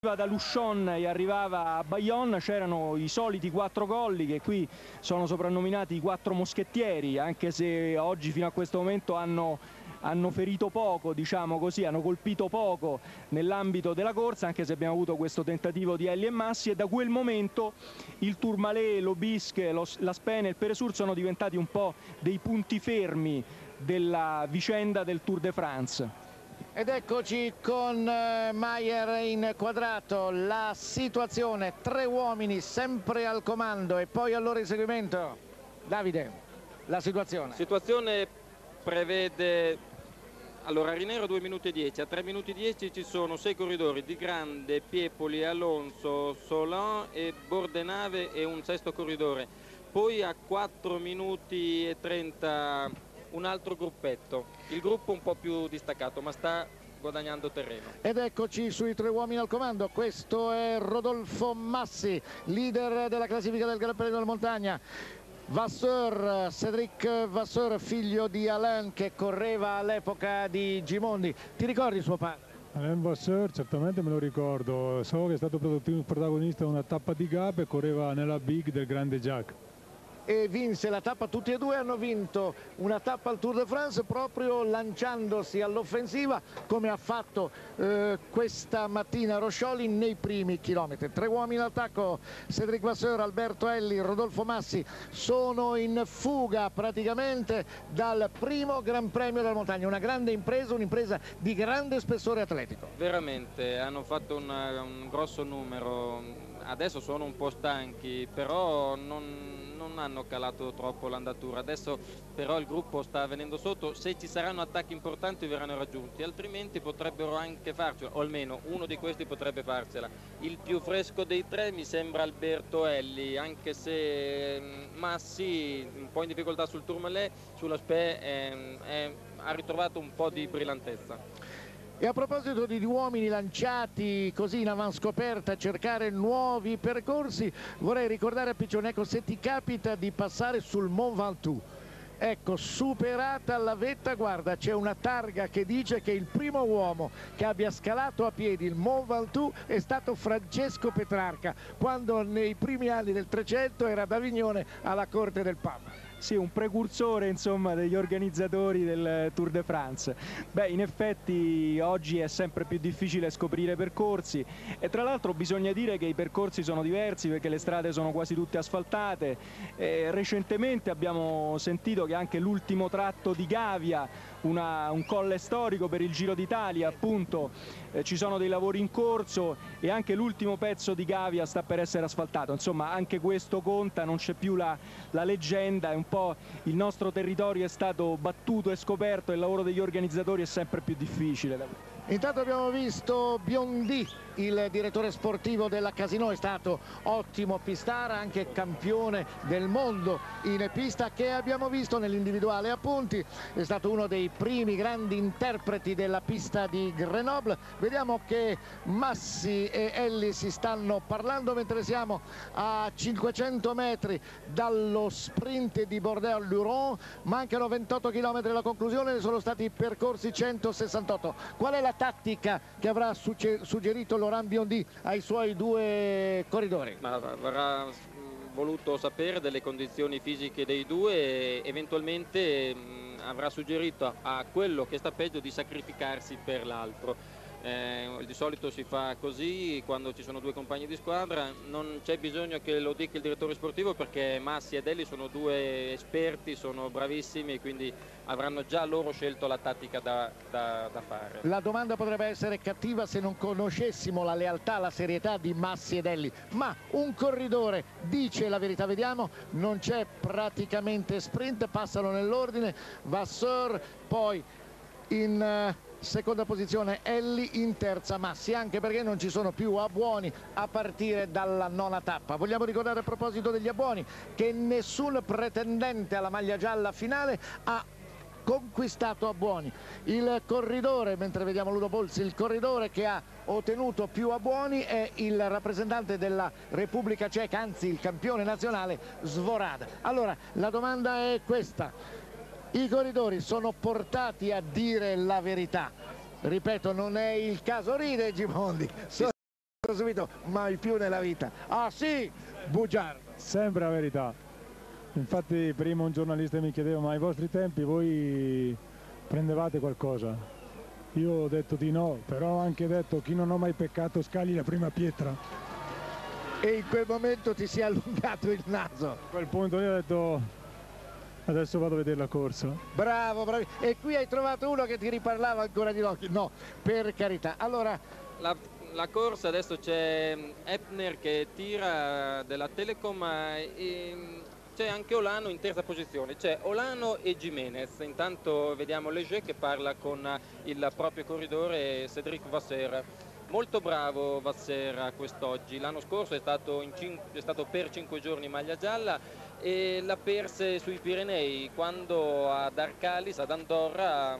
da Luchon e arrivava a Bayonne. C'erano i soliti quattro colli che qui sono soprannominati i quattro moschettieri anche se oggi fino a questo momento hanno, hanno ferito poco diciamo così, hanno colpito poco nell'ambito della corsa anche se abbiamo avuto questo tentativo di Elli e Massi. E da quel momento il Tourmalet, l'Obisque, la Spene e il Peresur sono diventati un po' dei punti fermi della vicenda del Tour de France ed eccoci con eh, Maier inquadrato, la situazione, tre uomini sempre al comando e poi al loro inseguimento. Davide, la situazione. Situazione prevede allora Rinero 2 minuti e 10, a 3 minuti e 10 ci sono 6 corridori di Grande, Piepoli, Alonso, Solan e Bordenave e un sesto corridore. Poi a 4 minuti e 30 un altro gruppetto, il gruppo un po' più distaccato ma sta guadagnando terreno. Ed eccoci sui tre uomini al comando, questo è Rodolfo Massi, leader della classifica del Gran Premio della Montagna. Vasseur, Cédric Vasseur, figlio di Alain che correva all'epoca di Gimondi. Ti ricordi suo padre? Alain Vasseur certamente me lo ricordo, so che è stato protagonista di una tappa di gap e correva nella big del grande Jack e vinse la tappa, tutti e due hanno vinto una tappa al Tour de France proprio lanciandosi all'offensiva come ha fatto eh, questa mattina Roscioli nei primi chilometri. Tre uomini all'attacco, Cedric Vasseur, Alberto Elli, Rodolfo Massi sono in fuga praticamente dal primo Gran Premio della montagna, una grande impresa, un'impresa di grande spessore atletico. Veramente, hanno fatto una, un grosso numero, adesso sono un po' stanchi, però non non hanno calato troppo l'andatura. Adesso però il gruppo sta venendo sotto. Se ci saranno attacchi importanti verranno raggiunti altrimenti potrebbero anche farcela o almeno uno di questi potrebbe farcela. Il più fresco dei tre mi sembra Alberto Elli anche se mm, Massi un po' in difficoltà sul Tourmalet sulla Spe è, è, ha ritrovato un po' di brillantezza e a proposito di uomini lanciati così in avanscoperta a cercare nuovi percorsi, vorrei ricordare a Piccione, ecco, se ti capita di passare sul Mont Ventoux, ecco superata la vetta guarda c'è una targa che dice che il primo uomo che abbia scalato a piedi il Mont Ventoux è stato Francesco Petrarca quando nei primi anni del 300 era ad Avignone alla corte del Papa sì, un precursore insomma, degli organizzatori del Tour de France. Beh, in effetti oggi è sempre più difficile scoprire percorsi e tra l'altro bisogna dire che i percorsi sono diversi perché le strade sono quasi tutte asfaltate. E recentemente abbiamo sentito che anche l'ultimo tratto di Gavia una, un colle storico per il Giro d'Italia, appunto eh, ci sono dei lavori in corso e anche l'ultimo pezzo di Gavia sta per essere asfaltato, insomma anche questo conta, non c'è più la, la leggenda, è un po' il nostro territorio è stato battuto e scoperto il lavoro degli organizzatori è sempre più difficile. Intanto abbiamo visto Biondi, il direttore sportivo della Casino, è stato ottimo pistara, anche campione del mondo in pista che abbiamo visto nell'individuale a punti, è stato uno dei primi grandi interpreti della pista di Grenoble. Vediamo che Massi e Elli si stanno parlando mentre siamo a 500 metri dallo sprint di Bordeaux-Luron, mancano 28 km alla conclusione, ne sono stati percorsi 168. Qual è la tattica che avrà suggerito Laurent Biondi ai suoi due corridori? Ma avrà mm, voluto sapere delle condizioni fisiche dei due e eventualmente mm, avrà suggerito a quello che sta peggio di sacrificarsi per l'altro eh, di solito si fa così quando ci sono due compagni di squadra, non c'è bisogno che lo dica il direttore sportivo perché Massi e Delli sono due esperti, sono bravissimi e quindi avranno già loro scelto la tattica da, da, da fare. La domanda potrebbe essere cattiva se non conoscessimo la lealtà, la serietà di Massi e Delli, ma un corridore dice la verità, vediamo, non c'è praticamente sprint, passano nell'ordine, Vasseur, poi in... Seconda posizione Elli in terza Massi anche perché non ci sono più abuoni a partire dalla nona tappa. Vogliamo ricordare a proposito degli abuoni che nessun pretendente alla maglia gialla finale ha conquistato a buoni il corridore mentre vediamo Ludo Polsi il corridore che ha ottenuto più a buoni è il rappresentante della Repubblica Ceca anzi il campione nazionale Svorada. Allora la domanda è questa i corridori sono portati a dire la verità. Ripeto non è il caso. Ride Gimondi. Detto subito mai più nella vita. Ah sì bugiardo. Sempre la verità. Infatti prima un giornalista mi chiedeva ma ai vostri tempi voi prendevate qualcosa? Io ho detto di no però ho anche detto chi non ha mai peccato scagli la prima pietra. E in quel momento ti si è allungato il naso. A quel punto io ho detto adesso vado a vedere la corsa. Bravo bravo e qui hai trovato uno che ti riparlava ancora di Loki no per carità. Allora la, la corsa adesso c'è Epner che tira della Telecom e c'è anche Olano in terza posizione, c'è Olano e Jimenez, intanto vediamo Leger che parla con il proprio corridore Cedric Vasser. Molto bravo Vasser quest'oggi, l'anno scorso è stato, è stato, per 5 giorni maglia gialla e l'ha perse sui Pirenei quando ad Arcalis, ad Andorra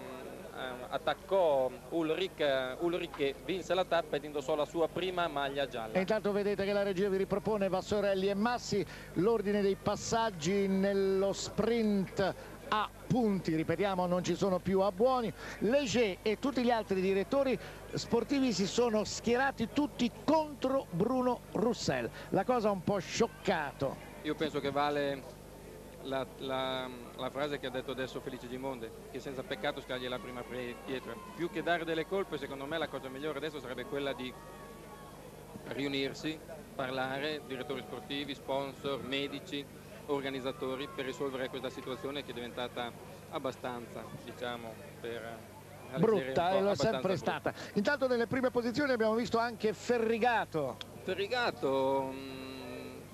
eh, attaccò Ulrich, eh, Ulrich vinse la tappa ed indossò la sua prima maglia gialla. E intanto vedete che la regia vi ripropone Vassorelli e Massi l'ordine dei passaggi nello sprint a punti, ripetiamo non ci sono più a buoni, Leger e tutti gli altri direttori sportivi si sono schierati tutti contro Bruno Roussel, la cosa un po' scioccato. Io penso che vale la, la, la, frase che ha detto adesso Felice Gimonde, che senza peccato scaglia la prima pietra. Più che dare delle colpe, secondo me la cosa migliore adesso sarebbe quella di riunirsi, parlare, direttori sportivi, sponsor, medici, organizzatori, per risolvere questa situazione che è diventata abbastanza, diciamo, per brutta e lo è sempre brutta. stata. Intanto nelle prime posizioni abbiamo visto anche Ferrigato. Ferrigato mm,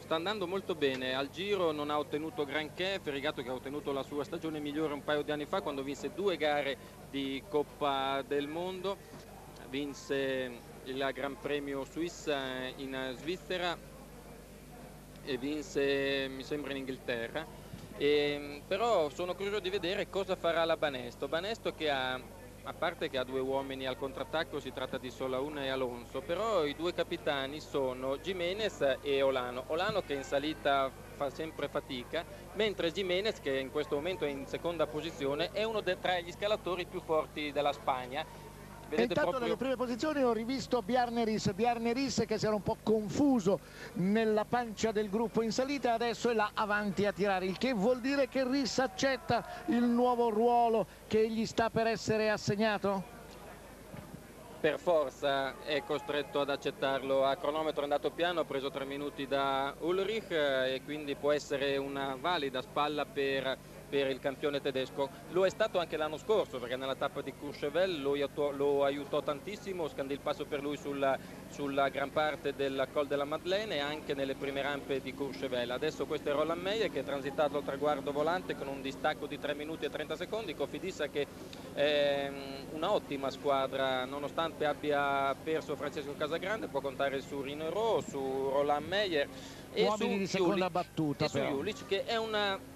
sta andando molto bene, al giro non ha ottenuto granché, Ferrigato che ha ottenuto la sua stagione migliore un paio di anni fa quando vinse due gare di Coppa del Mondo, vinse il Gran Premio Swiss in Svizzera e vinse mi sembra in Inghilterra, e, però sono curioso di vedere cosa farà la Banesto, Banesto che ha a parte che ha due uomini al contrattacco, si tratta di Solauna e Alonso, però i due capitani sono Jimenez e Olano. Olano che in salita fa sempre fatica, mentre Jimenez che in questo momento è in seconda posizione è uno tra gli scalatori più forti della Spagna Vedete intanto proprio... nelle prime posizioni ho rivisto Bjarneris, Bjarneris che si era un po' confuso nella pancia del gruppo in salita e adesso è là avanti a tirare, il che vuol dire che Riss accetta il nuovo ruolo che gli sta per essere assegnato? per forza è costretto ad accettarlo a cronometro è andato piano ha preso tre minuti da Ulrich e quindi può essere una valida spalla per per il campione tedesco. Lo è stato anche l'anno scorso perché nella tappa di Courchevel lo, aiutò, lo aiutò tantissimo, scandì il passo per lui sulla, sulla, gran parte del Col della Madeleine e anche nelle prime rampe di Courchevel. Adesso questo è Roland Meyer che è transitato al traguardo volante con un distacco di 3 minuti e 30 secondi. Cofidissa che è un'ottima squadra nonostante abbia perso Francesco Casagrande, può contare su Rino Ro, su Roland Meyer e Uomini su di seconda Julic, battuta e su Julic che è una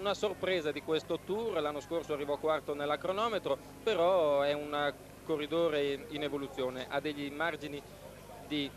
una sorpresa di questo tour, l'anno scorso arrivò quarto nella cronometro, però è un corridore in evoluzione, ha degli margini di,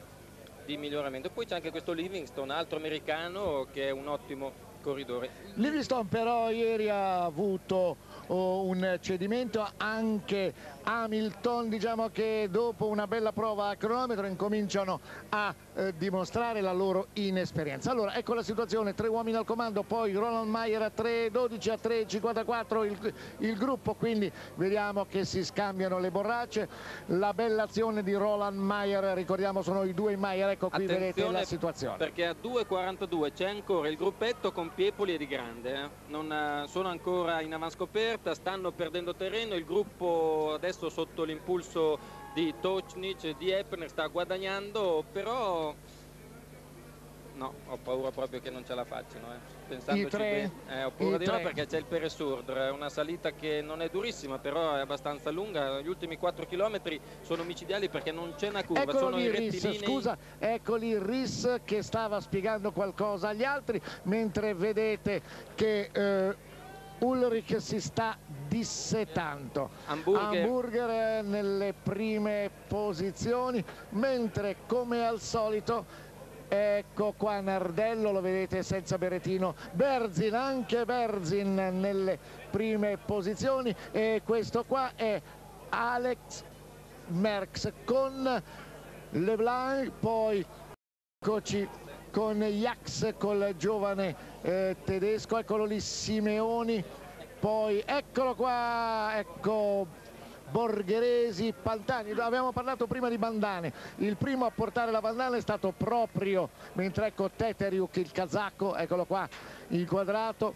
di miglioramento. Poi c'è anche questo Livingston, altro americano che è un ottimo corridore. Livingston però ieri ha avuto un cedimento. Anche Hamilton diciamo che dopo una bella prova a cronometro incominciano a eh, dimostrare la loro inesperienza. Allora ecco la situazione. Tre uomini al comando poi Roland Mayer a 3.12 a 3.54 il, il gruppo. Quindi vediamo che si scambiano le borracce. La bella azione di Roland Mayer ricordiamo sono i due Mayer ecco qui Attenzione vedete la situazione. perché a 2.42 c'è ancora il gruppetto con Piepoli e Di Grande eh? non, eh, sono ancora in avanscoperta stanno perdendo terreno il gruppo adesso sotto l'impulso di Tocnic e di Epner sta guadagnando però no ho paura proprio che non ce la facciano eh. pensandoci bene. Eh, ho paura di no perché c'è il Peresurdre una salita che non è durissima però è abbastanza lunga. Gli ultimi 4 km sono micidiali perché non c'è una curva eccolo sono i rettilinei. scusa eccoli il RIS che stava spiegando qualcosa agli altri mentre vedete che eh, Ulrich si sta dissetando Hamburger. Hamburger nelle prime posizioni mentre come al solito ecco qua Nardello lo vedete senza Beretino Berzin anche Berzin nelle prime posizioni e questo qua è Alex Merckx con Leblanc, poi eccoci con Jax, col giovane eh, tedesco, eccolo lì Simeoni, poi eccolo qua, ecco Borgheresi, Pantani, abbiamo parlato prima di bandane, il primo a portare la bandana è stato proprio, mentre ecco Teteriuk il kazako, eccolo qua inquadrato,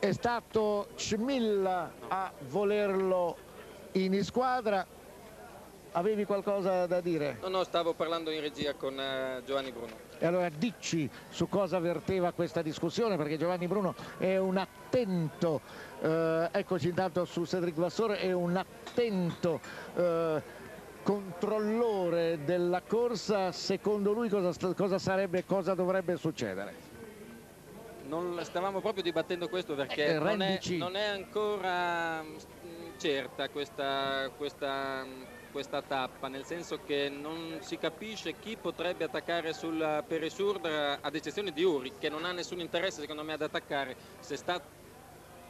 è stato Schmil a volerlo in squadra, avevi qualcosa da dire? No, no, stavo parlando in regia con uh, Giovanni Bruno. E allora dici su cosa verteva questa discussione, perché Giovanni Bruno è un attento, eh, eccoci intanto su Cedric Vassore, è un attento eh, controllore della corsa, secondo lui cosa, cosa sarebbe, cosa dovrebbe succedere? Non stavamo proprio dibattendo questo perché eh, non, è, non, è, ancora mm, certa questa, questa questa tappa, nel senso che non si capisce chi potrebbe attaccare sul Peresur, ad eccezione di Uri, che non ha nessun interesse secondo me ad attaccare. Se sta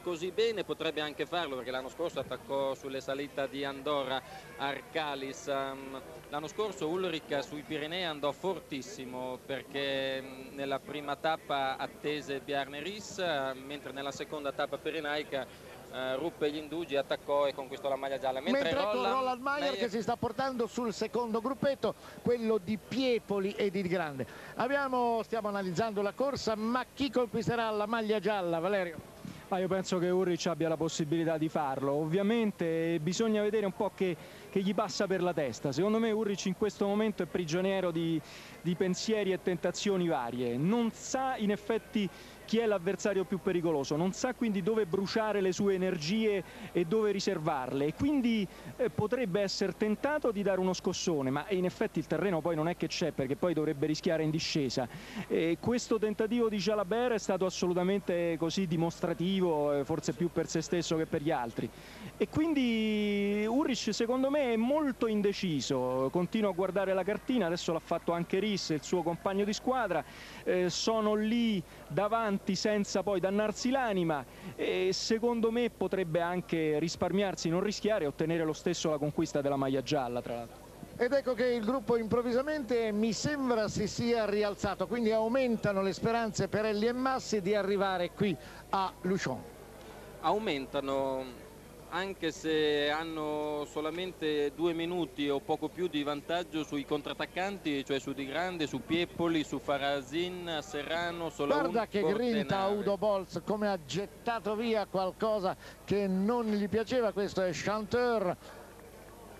così bene potrebbe anche farlo perché l'anno scorso attaccò sulle salite di Andorra Arcalis ehm, l'anno scorso Ulrich sui Pirenei andò fortissimo perché nella prima tappa attese Bjarne Ries mentre nella seconda tappa pirenaica eh, ruppe gli indugi, attaccò e conquistò la maglia gialla. Mentre, Mentre ecco Roland, Roland Mayer Meyer... che si sta portando sul secondo gruppetto, quello di Piepoli e di Grande. Abbiamo, stiamo analizzando la corsa, ma chi conquisterà la maglia gialla, Valerio? Ah, io penso che Ulrich abbia la possibilità di farlo. Ovviamente bisogna vedere un po' che, che gli passa per la testa. Secondo me Ulrich in questo momento è prigioniero di, di pensieri e tentazioni varie. Non sa in effetti chi è l'avversario più pericoloso, non sa quindi dove bruciare le sue energie e dove riservarle e quindi eh, potrebbe essere tentato di dare uno scossone, ma in effetti il terreno poi non è che c'è perché poi dovrebbe rischiare in discesa. E questo tentativo di Jalabert è stato assolutamente così dimostrativo, eh, forse più per se stesso che per gli altri. E quindi Urich secondo me è molto indeciso, continua a guardare la cartina, adesso l'ha fatto anche Riss, il suo compagno di squadra, eh, sono lì davanti senza poi dannarsi l'anima e secondo me potrebbe anche risparmiarsi, non rischiare e ottenere lo stesso la conquista della maglia gialla tra l'altro. Ed ecco che il gruppo improvvisamente mi sembra si sia rialzato, quindi aumentano le speranze per Elli e Massi di arrivare qui a Luchon. Aumentano anche se hanno solamente due minuti o poco più di vantaggio sui contrattaccanti, cioè su Di Grande, su Piepoli, su Farasin, Serrano, Solaun, Guarda che grinta Udo Bolz come ha gettato via qualcosa che non gli piaceva, questo è Chanteur.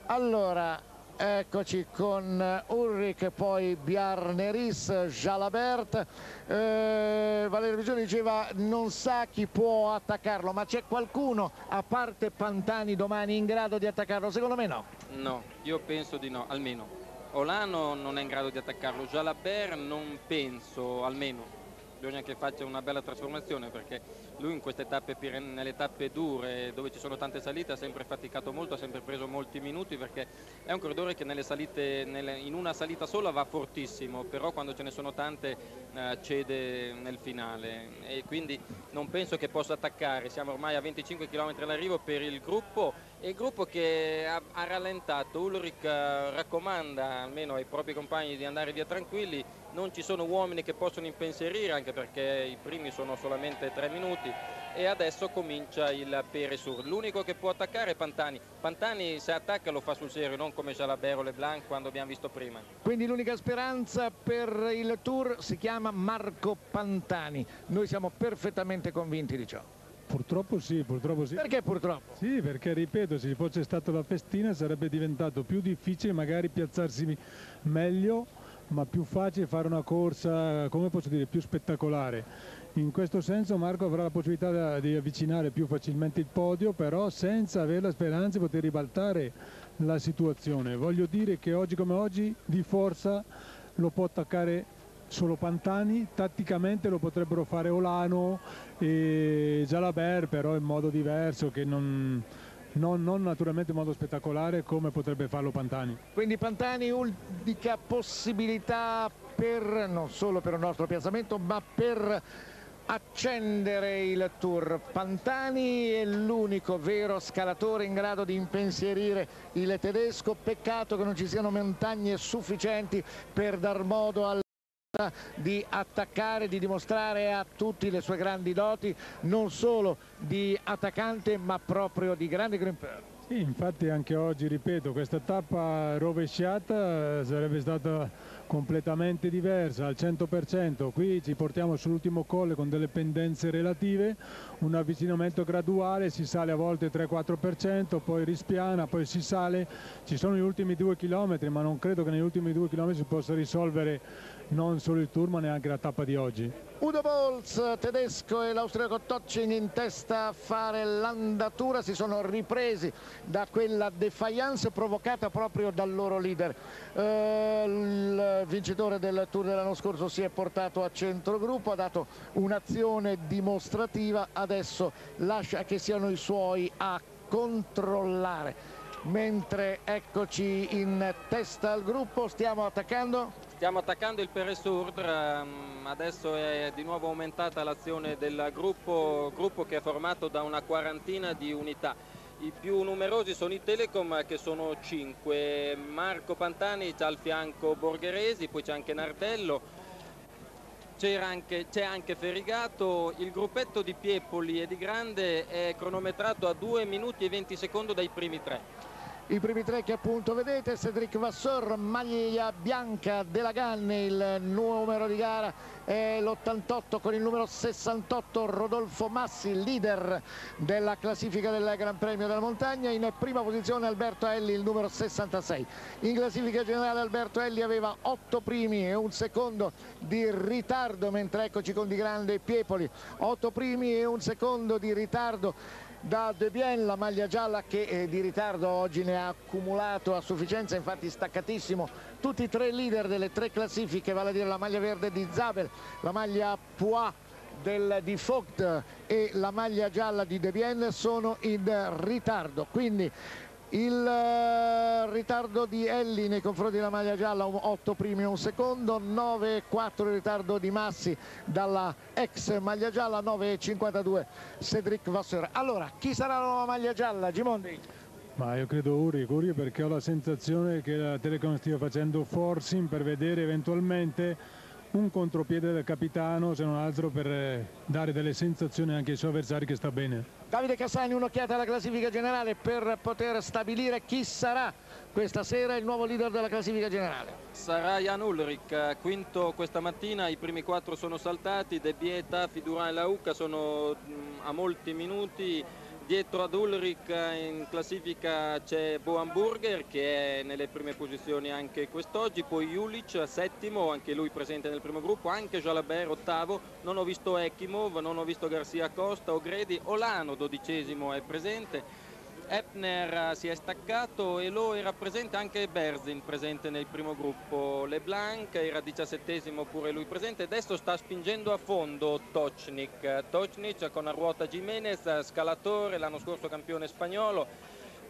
Allora, Eccoci con Ulrich, poi Bjarneris, Jalabert. Eh, Valerio Visioni diceva non sa chi può attaccarlo, ma c'è qualcuno a parte Pantani domani in grado di attaccarlo? Secondo me no. No, io penso di no, almeno. Olano non è in grado di attaccarlo, Jalabert non penso, almeno bisogna che faccia una bella trasformazione perché lui in queste tappe, nelle tappe dure dove ci sono tante salite ha sempre faticato molto, ha sempre preso molti minuti perché è un corridore che nelle salite, nelle, in una salita sola va fortissimo, però quando ce ne sono tante eh, cede nel finale. E quindi non penso che possa attaccare, siamo ormai a 25 km all'arrivo per il gruppo e il gruppo che ha, ha rallentato, Ulrich eh, raccomanda almeno ai propri compagni di andare via tranquilli, non ci sono uomini che possono impensierire anche perché i primi sono solamente tre minuti e adesso comincia il Peresur. L'unico che può attaccare è Pantani. Pantani se attacca lo fa sul serio, non come Jalabero Leblanc quando abbiamo visto prima. Quindi l'unica speranza per il Tour si chiama Marco Pantani. Noi siamo perfettamente convinti di ciò. Purtroppo sì, purtroppo sì. Perché purtroppo? Sì, perché ripeto, se ci fosse stata la festina sarebbe diventato più difficile magari piazzarsi meglio, ma più facile fare una corsa, come posso dire, più spettacolare. In questo senso Marco avrà la possibilità di avvicinare più facilmente il podio, però senza avere la speranza di poter ribaltare la situazione. Voglio dire che oggi come oggi di forza lo può attaccare solo Pantani, tatticamente lo potrebbero fare Olano e Jalabert però in modo diverso che non, non, non, naturalmente in modo spettacolare come potrebbe farlo Pantani. Quindi Pantani unica possibilità per, non solo per il nostro piazzamento ma per accendere il Tour. Pantani è l'unico vero scalatore in grado di impensierire il tedesco. Peccato che non ci siano montagne sufficienti per dar modo al di attaccare, di dimostrare a tutti le sue grandi doti, non solo di attaccante ma proprio di grande grimper. Sì, infatti anche oggi, ripeto, questa tappa rovesciata sarebbe stata completamente diversa al 100%, qui ci portiamo sull'ultimo colle con delle pendenze relative, un avvicinamento graduale, si sale a volte 3-4%, poi rispiana, poi si sale, ci sono gli ultimi due chilometri ma non credo che negli ultimi due chilometri si possa risolvere non solo il Tour ma neanche la tappa di oggi. Udo Bolz, tedesco e l'austriaco Tocin in testa a fare l'andatura, si sono ripresi da quella defiance provocata proprio dal loro leader. Eh, il vincitore del Tour dell'anno scorso si è portato a centrogruppo, ha dato un'azione dimostrativa, adesso lascia che siano i suoi a controllare mentre eccoci in testa al gruppo stiamo attaccando stiamo attaccando il Perez Urdr ehm, adesso è di nuovo aumentata l'azione del gruppo, gruppo che è formato da una quarantina di unità. I più numerosi sono i Telecom che sono 5 Marco Pantani c'è al fianco Borgheresi poi c'è anche Nardello. C'è anche, anche, Ferrigato, il gruppetto di Piepoli e di Grande è cronometrato a 2 minuti e 20 secondi dai primi tre i primi tre che appunto vedete Cedric Vassor maglia bianca della Ganne il numero di gara è l'88 con il numero 68 Rodolfo Massi leader della classifica del Gran Premio della Montagna. In prima posizione Alberto Elli il numero 66 in classifica generale Alberto Elli aveva 8 primi e un secondo di ritardo mentre eccoci con Di Grande Piepoli 8 primi e un secondo di ritardo da De Bien la maglia gialla che eh, di ritardo oggi ne ha accumulato a sufficienza infatti staccatissimo. Tutti i tre leader delle tre classifiche vale a dire la maglia verde di Zabel la maglia Poix del, di Vogt e la maglia gialla di De Bien sono in ritardo. Quindi il eh, ritardo di Elli nei confronti della maglia gialla 8 primi e un secondo 9 e 4 il ritardo di Massi dalla ex maglia gialla 9 e 52 Cedric Vasseur allora chi sarà la nuova maglia gialla Gimondi? Ma io credo Uri, Uri perché ho la sensazione che la Telecom stia facendo forcing per vedere eventualmente un contropiede del capitano se non altro per eh, dare delle sensazioni anche ai suoi avversari che sta bene Davide Cassani un'occhiata alla classifica generale per poter stabilire chi sarà questa sera il nuovo leader della classifica generale. Sarà Jan Ulrich quinto questa mattina i primi quattro sono saltati De Bieta, Fiduran e Lauca sono mm, a molti minuti Dietro ad Ulrich in classifica c'è Bo Hamburger che è nelle prime posizioni anche quest'oggi, poi Julic settimo, anche lui presente nel primo gruppo, anche Jalabert ottavo, non ho visto Ekimov, non ho visto Garcia Costa, O'Grady, Olano dodicesimo è presente Epner si è staccato e lo era presente anche Berzin presente nel primo gruppo. Leblanc era diciassettesimo pure lui presente adesso sta spingendo a fondo Tocnik Tocnik con a ruota Jimenez scalatore l'anno scorso campione spagnolo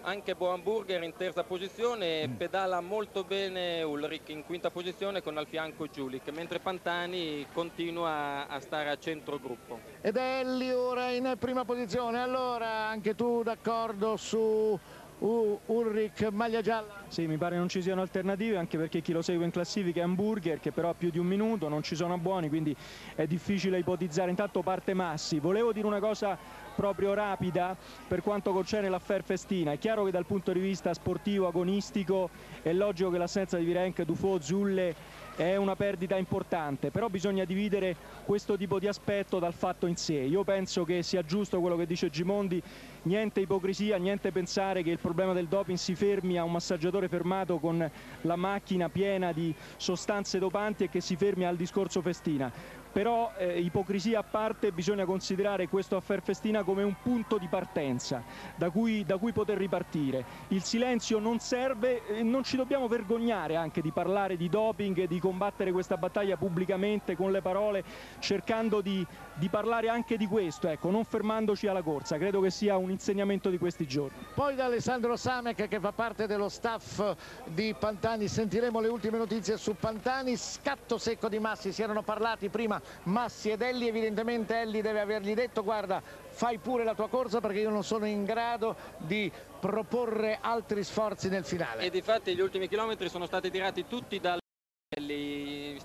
anche Bo Hamburger in terza posizione mm. pedala molto bene Ulrich in quinta posizione con al fianco Giulic mentre Pantani continua a stare a centro gruppo ed Elli ora in prima posizione allora anche tu d'accordo su Uh, Ulrich, maglia gialla. Sì, mi pare non ci siano alternative anche perché chi lo segue in classifica è Hamburger che però ha più di un minuto, non ci sono buoni, quindi è difficile ipotizzare. Intanto parte Massi. Volevo dire una cosa proprio rapida per quanto concerne l'affair Festina. È chiaro che dal punto di vista sportivo, agonistico, è logico che l'assenza di Virenque, Dufo, Zulle è una perdita importante, però bisogna dividere questo tipo di aspetto dal fatto in sé. Io penso che sia giusto quello che dice Gimondi, niente ipocrisia, niente pensare che il problema del doping si fermi a un massaggiatore fermato con la macchina piena di sostanze dopanti e che si fermi al discorso Festina però eh, ipocrisia a parte bisogna considerare questo affair Festina come un punto di partenza da cui, da cui poter ripartire. Il silenzio non serve, e non ci dobbiamo vergognare anche di parlare di doping, di combattere questa battaglia pubblicamente con le parole, cercando di, di parlare anche di questo, ecco, non fermandoci alla corsa. Credo che sia un insegnamento di questi giorni. Poi da Alessandro Samek che fa parte dello staff di Pantani sentiremo le ultime notizie su Pantani, scatto secco di Massi, si erano parlati prima Massi ed Elli evidentemente Elli deve avergli detto guarda fai pure la tua corsa perché io non sono in grado di proporre altri sforzi nel finale e di fatti gli ultimi chilometri sono stati tirati tutti dal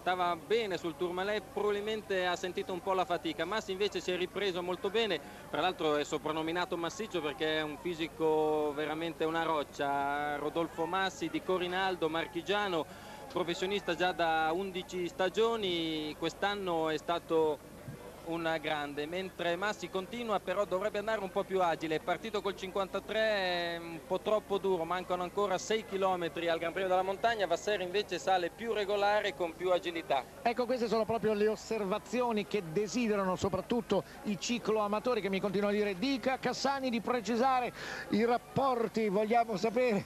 stava bene sul Tourmalet probabilmente ha sentito un po' la fatica. Massi invece si è ripreso molto bene. Tra l'altro è soprannominato massiccio perché è un fisico veramente una roccia. Rodolfo Massi di Corinaldo Marchigiano professionista già da 11 stagioni. Quest'anno è stato un grande. Mentre Massi continua però dovrebbe andare un po' più agile. È partito col 53 un po' troppo duro. Mancano ancora 6 km al Gran Premio della Montagna. Vasser invece sale più regolare con più agilità. Ecco queste sono proprio le osservazioni che desiderano soprattutto i cicloamatori che mi continuano a dire dica Cassani di precisare i rapporti vogliamo sapere.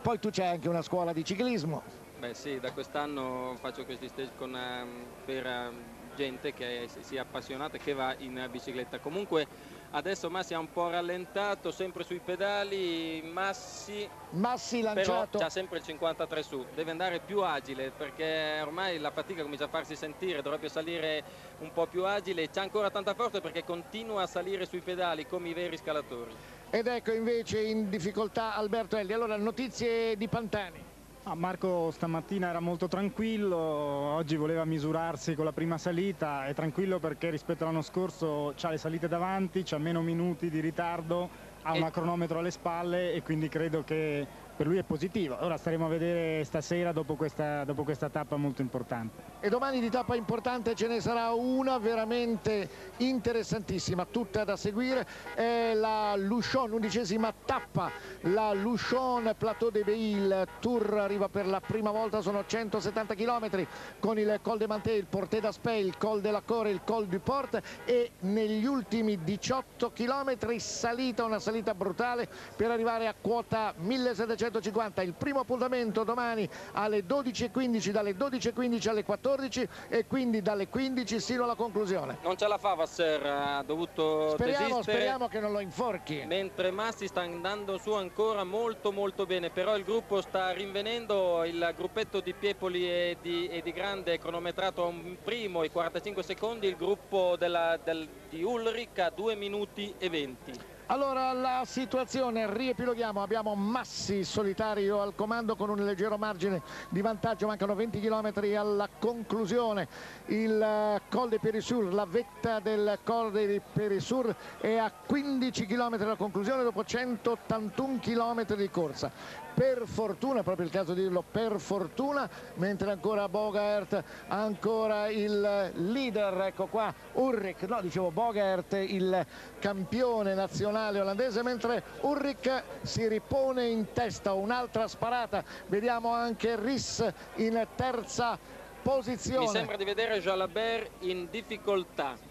Poi tu c'hai anche una scuola di ciclismo. Beh sì da quest'anno faccio questi stage con, um, per um, gente che si è appassionata e che va in bicicletta. Comunque adesso Massi ha un po' rallentato, sempre sui pedali, Massi, Massi lanciato. però ha sempre il 53 su, deve andare più agile perché ormai la fatica comincia a farsi sentire, dovrebbe salire un po' più agile, c'è ancora tanta forza perché continua a salire sui pedali come i veri scalatori. Ed ecco invece in difficoltà Alberto Elli. Allora notizie di Pantani. Ah, Marco stamattina era molto tranquillo, oggi voleva misurarsi con la prima salita, è tranquillo perché rispetto all'anno scorso ha le salite davanti, ha meno minuti di ritardo, ha un cronometro alle spalle e quindi credo che per lui è positivo. Ora staremo a vedere stasera dopo questa, dopo questa tappa molto importante. E domani di tappa importante ce ne sarà una veramente interessantissima, tutta da seguire, è la Luchon, undicesima tappa, la Luchon Plateau de Beil, Tour arriva per la prima volta, sono 170 km con il Col de Manté, il Porté d'Aspet, il Col de la Core, il Col du Port e negli ultimi 18 km salita, una salita brutale per arrivare a quota 1700 150 il primo appuntamento domani alle 12.15 dalle 12.15 alle 14 e quindi dalle 15 sino alla conclusione. Non ce la fa Vasser ha dovuto speriamo, desistere speriamo che non lo inforchi. mentre Massi sta andando su ancora molto molto bene però il gruppo sta rinvenendo il gruppetto di Piepoli e di, e di Grande cronometrato a un primo e 45 secondi il gruppo della, del, di Ulrich a 2 minuti e 20 allora la situazione, riepiloghiamo, abbiamo Massi solitario al comando con un leggero margine di vantaggio, mancano 20 km alla conclusione, il eh, Col de Perisur, la vetta del Col de Perisur è a 15 km alla conclusione dopo 181 km di corsa per fortuna, proprio il caso di dirlo, per fortuna, mentre ancora Bogaert, ancora il leader, ecco qua, Ulrich, no dicevo Bogaert, il campione nazionale olandese, mentre Ulrich si ripone in testa, un'altra sparata, vediamo anche Riss in terza posizione. Mi sembra di vedere Jalabert in difficoltà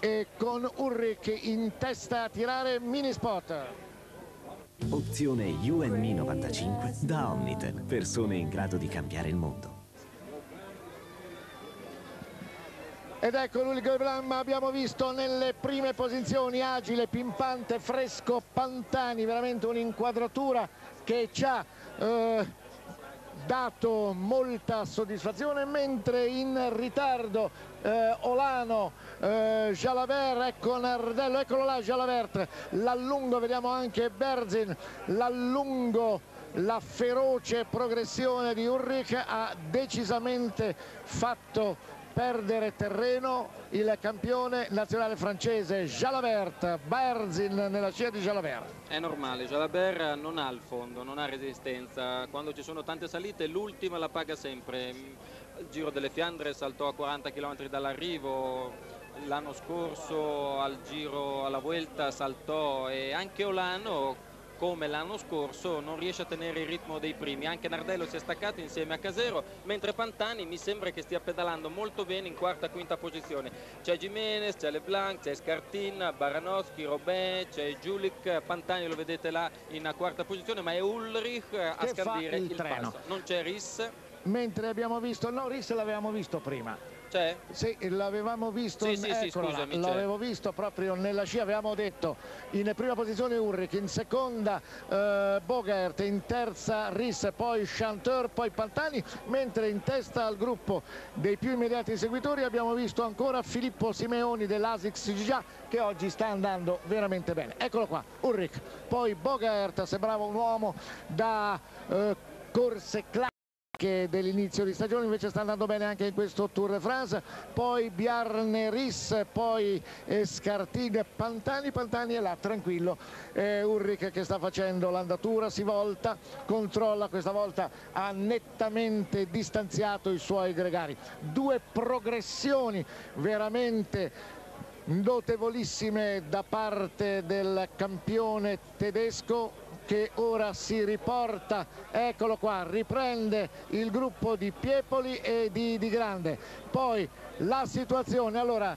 e con Ulrich in testa a tirare mini spot. Opzione UNMI 95 da Omnitel. Persone in grado di cambiare il mondo. Ed ecco l'Ulrich Blam abbiamo visto nelle prime posizioni agile, pimpante, fresco, Pantani, veramente un'inquadratura che ci ha eh, dato molta soddisfazione mentre in ritardo eh, Olano, eh, Jalabert, ecco Nardello, eccolo là Jalabert, l'allungo, vediamo anche Berzin, l'allungo la feroce progressione di Ulrich ha decisamente fatto perdere terreno il campione nazionale francese Jalabert, Berzin nella scia di Jalabert. È normale, Jalabert non ha il fondo, non ha resistenza, quando ci sono tante salite l'ultima la paga sempre. Il Giro delle Fiandre saltò a 40 km dall'arrivo, l'anno scorso al Giro alla Vuelta saltò e anche Olano come l'anno scorso non riesce a tenere il ritmo dei primi. Anche Nardello si è staccato insieme a Casero mentre Pantani mi sembra che stia pedalando molto bene in quarta quinta posizione. C'è Jimenez, c'è Leblanc, c'è Scartin, Baranowski, Robin, c'è Giulic Pantani lo vedete là in quarta posizione ma è Ulrich a scandire il, il, treno. passo. Non c'è Riss. Mentre abbiamo visto, no Riss l'avevamo visto prima C'è? Sì, l'avevamo visto, Sì, sì, sì, là, scusami, c'è. l'avevo visto proprio nella scia, avevamo detto in prima posizione Ulrich, in seconda eh, Bogert, in terza Riss, poi Chanteur, poi Pantani, mentre in testa al gruppo dei più immediati seguitori abbiamo visto ancora Filippo Simeoni dell'Asics Gigia che oggi sta andando veramente bene. Eccolo qua, Ulrich, poi Bogert, sembrava un uomo da eh, corse classiche dell'inizio di stagione invece sta andando bene anche in questo Tour de France. Poi Bjarne Riss poi eh, Scartin Pantani Pantani è là tranquillo. Eh, Ulrich che sta facendo l'andatura si volta controlla questa volta ha nettamente distanziato i suoi gregari. Due progressioni veramente notevolissime da parte del campione tedesco che ora si riporta, eccolo qua, riprende il gruppo di Piepoli e di, di Grande. Poi la situazione, allora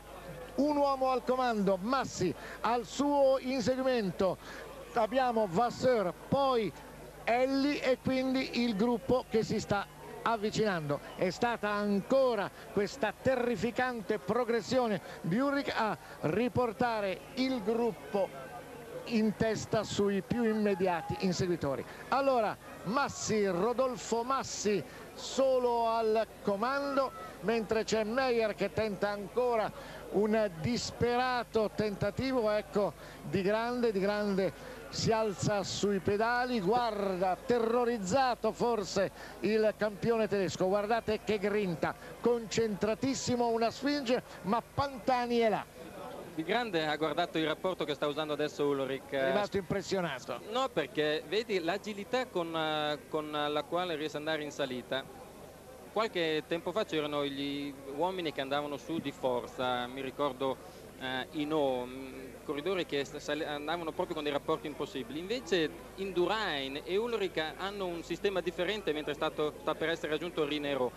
un uomo al comando, Massi al suo inseguimento, abbiamo Vasseur, poi Elli e quindi il gruppo che si sta avvicinando. È stata ancora questa terrificante progressione di Ulrich a riportare il gruppo in testa sui più immediati inseguitori. Allora Massi, Rodolfo Massi solo al comando mentre c'è Meyer che tenta ancora un disperato tentativo ecco di grande di grande si alza sui pedali guarda terrorizzato forse il campione tedesco guardate che grinta concentratissimo una sfinge ma Pantani è là Di Grande ha guardato il rapporto che sta usando adesso Ulrich. è rimasto impressionato No, perché vedi l'agilità con, eh, con la quale riesce ad andare in salita. Qualche tempo fa c'erano gli uomini che andavano su di forza, mi ricordo eh, Ino, mh, corridori che andavano proprio con dei rapporti impossibili. Invece Indurain e Ulrich hanno un sistema differente mentre è stato, sta per essere raggiunto Rinero.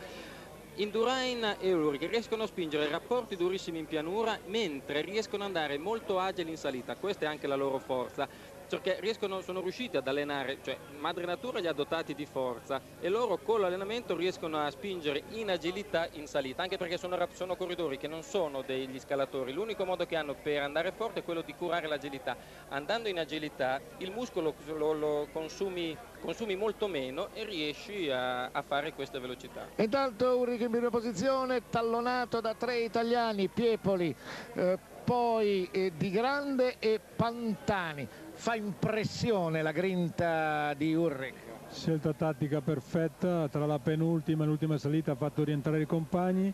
Indurain e Ulrich riescono a spingere rapporti durissimi in pianura mentre riescono ad andare molto agili in salita, questa è anche la loro forza perché riescono, sono riusciti ad allenare, cioè Madre Natura li ha dotati di forza e loro con l'allenamento riescono a spingere in agilità in salita, anche perché sono, sono corridori che non sono degli scalatori, l'unico modo che hanno per andare forte è quello di curare l'agilità. Andando in agilità il muscolo lo, lo consumi, consumi molto meno e riesci a, a fare queste velocità. Intanto Ulrich in prima posizione, tallonato da tre italiani, Piepoli, eh, poi eh, Di Grande e Pantani. Fa impressione la grinta di Ulrich. Scelta tattica perfetta, tra la penultima e l'ultima salita ha fatto rientrare i compagni,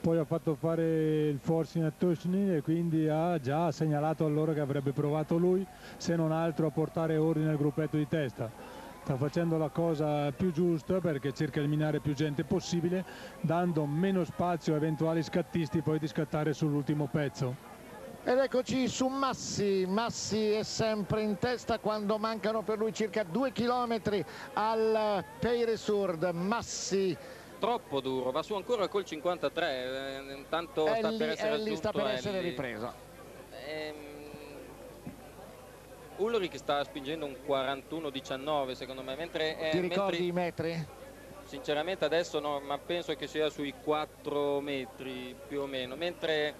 poi ha fatto fare il forcing a Tushny e quindi ha già segnalato a loro che avrebbe provato lui, se non altro a portare ordine al gruppetto di testa. Sta facendo la cosa più giusta perché cerca di eliminare più gente possibile, dando meno spazio a eventuali scattisti poi di scattare sull'ultimo pezzo. Ed eccoci su Massi, Massi è sempre in testa quando mancano per lui circa due chilometri al Peire Surd. Massi, Troppo duro, va su ancora col 53, eh, intanto sta per essere Elli raggiunto sta per essere ripreso. Ehm, Ulrich sta spingendo un 41-19 secondo me, mentre, eh, Ti ricordi mentre- i metri? sinceramente adesso no, ma penso che sia sui 4 metri più o meno, mentre,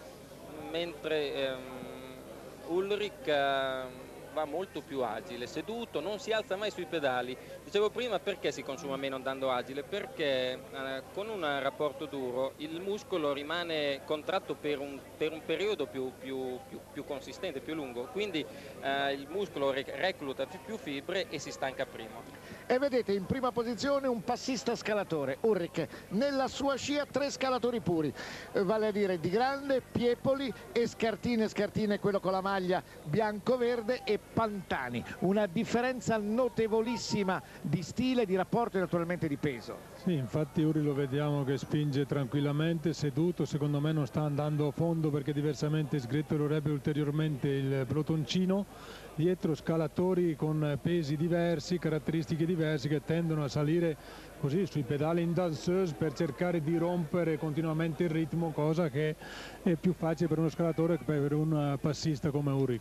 mentre ehm, Ulrich eh, va molto più agile, seduto, non si alza mai sui pedali. Dicevo prima perché si consuma meno andando agile, perché eh, con un rapporto duro il muscolo rimane contratto per un, per un periodo più, più- più- più consistente, più lungo, quindi eh, il muscolo rec- recluta più fibre e si stanca prima. E vedete in prima posizione un passista scalatore, Ulrich. Nella sua scia tre scalatori puri, eh, vale a dire Di Grande, Piepoli e Scartine, Scartine quello con la maglia bianco-verde e Pantani. Una differenza notevolissima di stile, di rapporto e naturalmente di peso. Sì, infatti Uri lo vediamo che spinge tranquillamente, seduto, secondo me non sta andando a fondo perché diversamente sgretolerebbe ulteriormente il pelotoncino. Dietro scalatori con pesi diversi, caratteristiche diverse che tendono a salire così sui pedali in danseuse per cercare di rompere continuamente il ritmo, cosa che è più facile per uno scalatore che per un passista come Uri.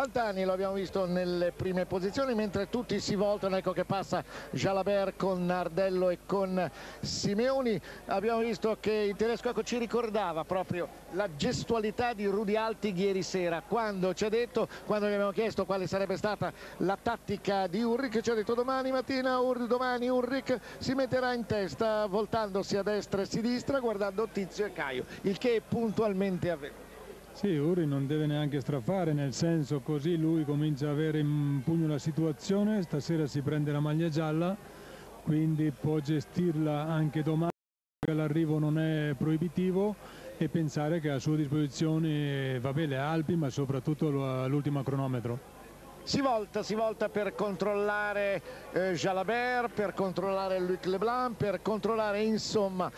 Pantani lo abbiamo visto nelle prime posizioni mentre tutti si voltano ecco che passa Jalabert con Nardello e con Simeoni. Abbiamo visto che il tedesco ecco, ci ricordava proprio la gestualità di Rudi Alti ieri sera. Quando ci ha detto quando gli abbiamo chiesto quale sarebbe stata la tattica di Ulrich ci ha detto domani mattina Ur, domani Ulrich si metterà in testa voltandosi a destra e a sinistra guardando Tizio e Caio il che è puntualmente avvenuto sì, Uri non deve neanche strafare, nel senso così lui comincia a avere in pugno la situazione, stasera si prende la maglia gialla, quindi può gestirla anche domani, l'arrivo non è proibitivo e pensare che a sua disposizione vabbè, le Alpi ma soprattutto l'ultimo cronometro. Si volta, si volta per controllare eh, Jalabert, per controllare Luc Leblanc, per controllare insomma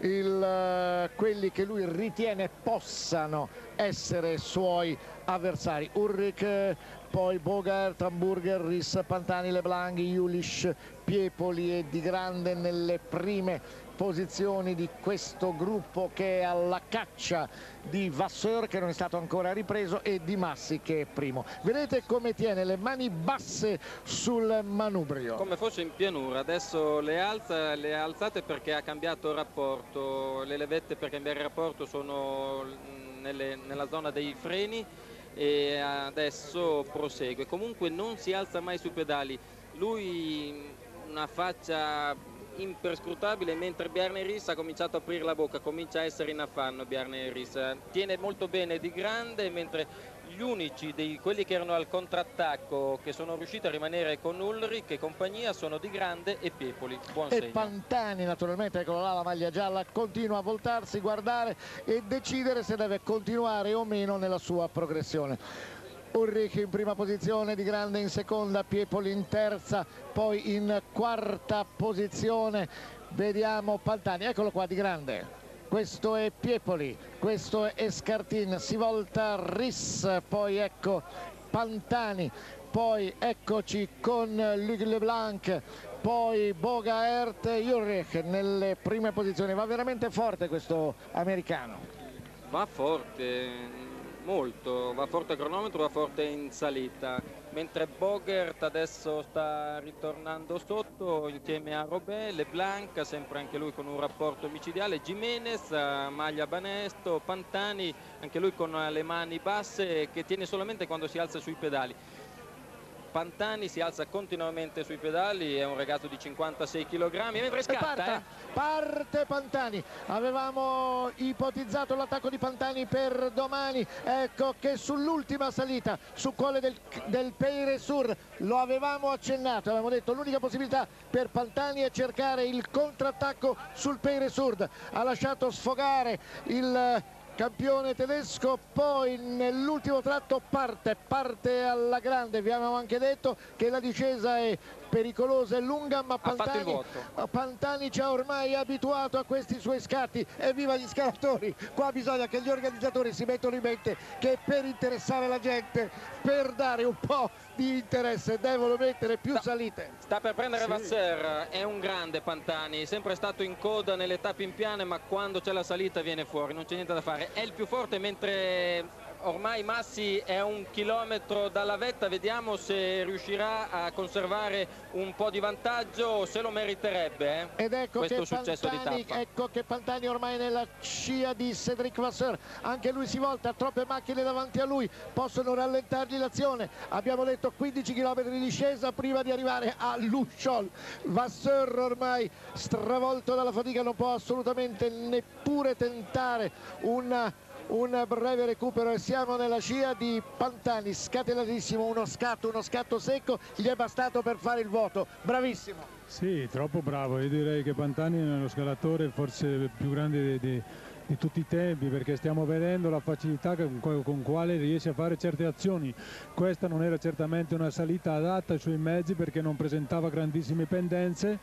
il, eh, quelli che lui ritiene possano essere suoi avversari. Ulrich, poi Bogart, Hamburger, Riss, Pantani, Leblanc, Julisch, Piepoli e Di Grande nelle prime posizioni di questo gruppo che è alla caccia di Vasseur che non è stato ancora ripreso e di Massi che è primo. Vedete come tiene le mani basse sul manubrio. Come fosse in pianura, adesso le alza, le alzate perché ha cambiato rapporto, le levette per cambiare rapporto sono nelle, nella zona dei freni e adesso prosegue. Comunque non si alza mai sui pedali, lui una faccia imperscrutabile mentre Bjarne Riss ha cominciato a aprire la bocca, comincia a essere in affanno Bjarne Riss, tiene molto bene di grande mentre gli unici di quelli che erano al contrattacco che sono riusciti a rimanere con Ulrich e compagnia sono Di Grande e Piepoli. Buon e segno. Pantani naturalmente, eccolo là la maglia gialla, continua a voltarsi, guardare e decidere se deve continuare o meno nella sua progressione. Ulrich in prima posizione, Di Grande in seconda, Piepoli in terza, poi in quarta posizione vediamo Pantani, eccolo qua Di Grande. Questo è Piepoli, questo è Scartin, si volta Riss, poi ecco Pantani, poi eccoci con Luc Leblanc, poi Bogaert Ulrich nelle prime posizioni. Va veramente forte questo americano. Va forte, molto, va forte a cronometro, va forte in salita, mentre Bogert adesso sta ritornando sotto insieme a Robè, Leblanc, sempre anche lui con un rapporto micidiale, Jimenez, Maglia Banesto, Pantani, anche lui con le mani basse che tiene solamente quando si alza sui pedali. Pantani si alza continuamente sui pedali, è un ragazzo di 56 kg, mentre scatta. Parte, eh. parte Pantani, avevamo ipotizzato l'attacco di Pantani per domani, ecco che sull'ultima salita, su quelle del, del Peire Sur, lo avevamo accennato, avevamo detto l'unica possibilità per Pantani è cercare il contrattacco sul Peire Sur, ha lasciato sfogare il campione tedesco poi nell'ultimo tratto parte parte alla grande. Vi avevamo anche detto che la discesa è pericolosa e lunga ma Pantani, Pantani ci ha ormai abituato a questi suoi scatti. Evviva gli scalatori! Qua bisogna che gli organizzatori si mettano in mente che per interessare la gente per dare un po' di interesse devono mettere più sta, salite. sta per prendere sì. Vasser è un grande Pantani sempre stato in coda nelle tappe in piane ma quando c'è la salita viene fuori non c'è niente da fare. È il più forte mentre ormai Massi è un chilometro dalla vetta, vediamo se riuscirà a conservare un po' di vantaggio se lo meriterebbe eh? Ed ecco questo successo Pantani, di tappa. Ecco che Pantani ormai è nella scia di Cedric Vasseur, anche lui si volta, troppe macchine davanti a lui, possono rallentargli l'azione. Abbiamo detto 15 km di discesa prima di arrivare a Luciol. Vasseur ormai stravolto dalla fatica non può assolutamente neppure tentare una un breve recupero e siamo nella scia di Pantani scatenatissimo uno scatto uno scatto secco gli è bastato per fare il vuoto bravissimo. Sì troppo bravo. Io direi che Pantani è lo scalatore forse più grande di, di, di tutti i tempi perché stiamo vedendo la facilità con, con quale riesce a fare certe azioni. Questa non era certamente una salita adatta ai suoi mezzi perché non presentava grandissime pendenze